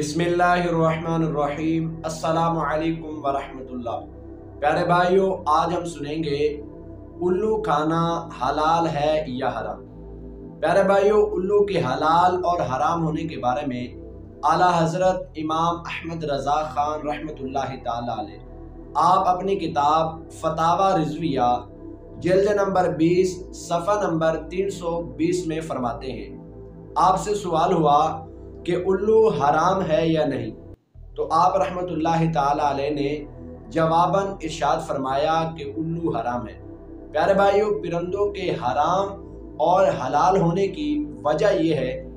بسم اللہ الرحمن الرحیم۔ السلام علیکم ورحمۃ اللہ۔ پیارے بھائیوں آج ہم سنیں گے الو کھانا حلال ہے یا حرام۔ پیارے بھائیوں الو کے حلال اور حرام ہونے کے بارے میں اعلیٰ حضرت امام احمد رضا خان رحمۃ اللہ تعالی علیہ۔ آپ اپنی کتاب فتاوہ رضویہ، جلد نمبر بیس، صفحہ نمبر تین سو بیس میں فرماتے ہیں۔ آپ سے سوال ہوا کہ الو حرام ہے یا نہیں۔ تو آپ رحمت اللہ تعالی علیہ نے جواباً ارشاد فرمایا کہ الو حرام ہے۔ پیارے بھائیوں پرندوں کے حرام اور حلال ہونے کی وجہ یہ ہے،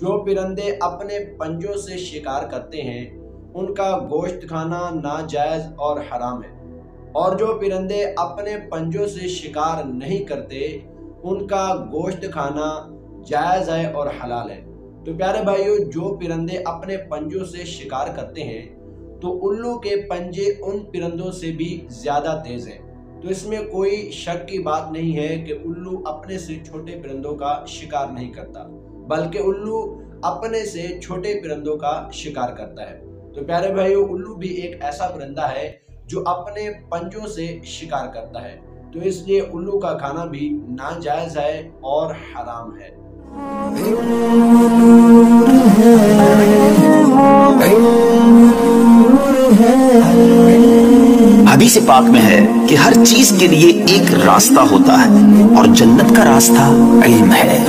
جو پرندے اپنے پنجوں سے شکار کرتے ہیں، ان کا گوشت کھانا ناجائز اور حرام ہے۔ اور جو پرندے اپنے پنجوں سے شکار نہیں کرتے، ان کا گوشت کھانا جائز ہے اور حلال ہے۔ تو پیارے بھائیوں جو پرندے اپنے پنجوں سے شکار کرتے ہیں، تو الو کے پنجے ان پرندوں سے بھی زیادہ تیز ہیں۔ تو اس میں کوئی شک کی بات نہیں ہے کہ الو اپنے سے چھوٹے پرندوں کا شکار نہیں کرتا، بلکہ الو اپنے سے چھوٹے پرندوں کا شکار کرتا ہے۔ تو پیارے بھائیوں الو بھی ایک ایسا پرندہ ہے جو اپنے پنجوں سے شکار کرتا ہے۔ تو اس لیے الو کا کھانا بھی ناجائز ہے اور حرام ہے۔ حدیث پاک میں ہے کہ ہر چیز کے لیے ایک راستہ ہوتا ہے اور جنت کا راستہ علم ہے۔